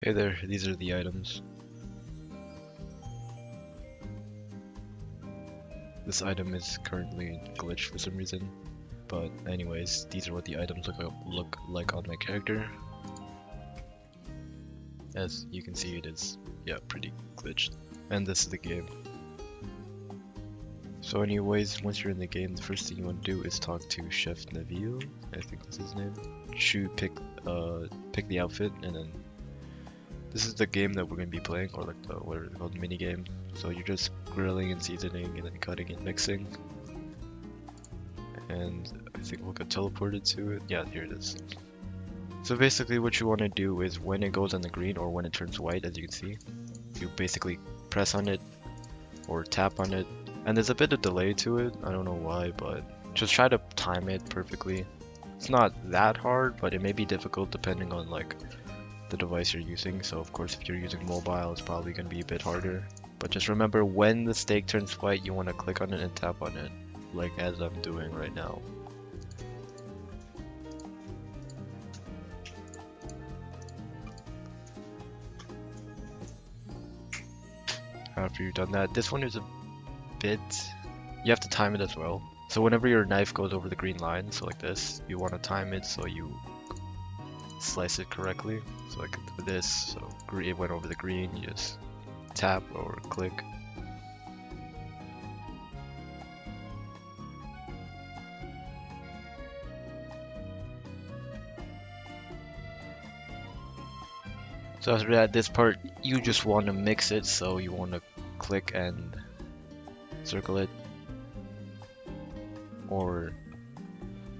Hey there, these are the items. This item is currently glitched for some reason, but anyways, these are what the items look, look like on my character. As you can see, it is, yeah, pretty glitched. And this is the game. So anyways, once you're in the game, the first thing you want to do is talk to Chef Naville, I think that's his name. Shoot, pick, uh, pick the outfit, and then this is the game that we're to be playing, or like the, what are they called, mini game. So you're just grilling and seasoning and then cutting and mixing. And I think we'll get teleported to it. Yeah, here it is. So basically what you want to do is when it goes on the green or when it turns white, as you can see, you basically press on it or tap on it. And there's a bit of delay to it, I don't know why, but just try to time it perfectly. It's not that hard, but it may be difficult depending on like the device you're using. So of course, if you're using mobile, it's probably going to be a bit harder. But just remember when the steak turns white, you want to click on it and tap on it, like as I'm doing right now. After you've done that, this one is a bit, you have to time it as well. So whenever your knife goes over the green line, so like this, you want to time it so you slice it correctly. So like this, so it went over the green, you just tap or click. So after that, this part, you just want to mix it, so you want to click and circle it. Or,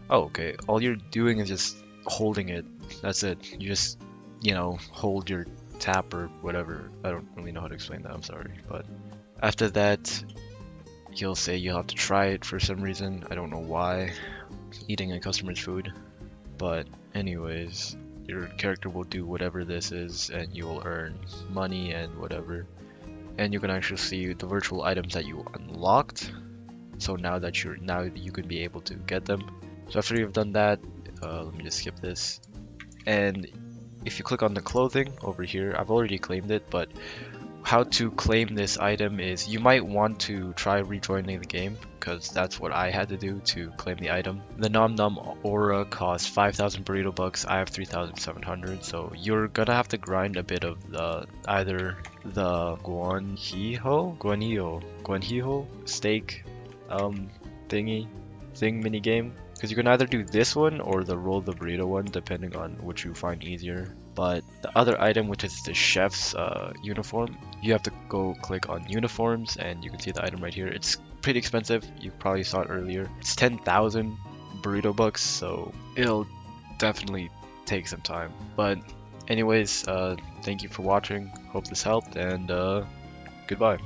oh okay, all you're doing is just holding it that's it. You just, you know, hold your tap or whatever. I don't really know how to explain that, I'm sorry. But after that, he'll say you'll have to try it for some reason. I don't know why. Eating a customer's food. But anyways, your character will do whatever this is and you will earn money and whatever. And you can actually see the virtual items that you unlocked. So now that you're now you can be able to get them. So after you've done that, uh, let me just skip this. And if you click on the clothing over here I've already claimed it but how to claim this item is you might want to try rejoining the game because that's what I had to do to claim the item. The Nom Nom Aura costs 5,000 burrito bucks, I have 3,700 so you're gonna have to grind a bit of the either the Guanhiho, Guanhiho, Guanhiho steak um, thingy thing mini game because you can either do this one or the roll the burrito one, depending on which you find easier. But the other item, which is the chef's uh, uniform, you have to go click on uniforms and you can see the item right here. It's pretty expensive. You probably saw it earlier. It's 10,000 burrito bucks, so it'll definitely take some time. But anyways, uh, thank you for watching. Hope this helped and uh, goodbye.